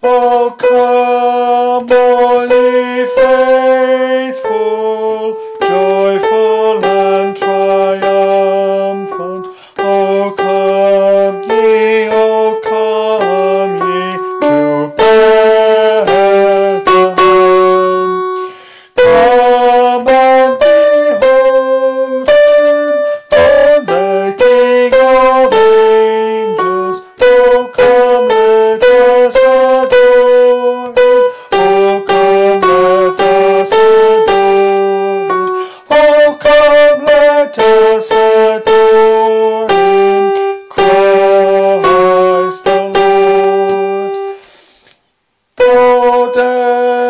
Oh, come, all faithful, joyful and triumphant. O come.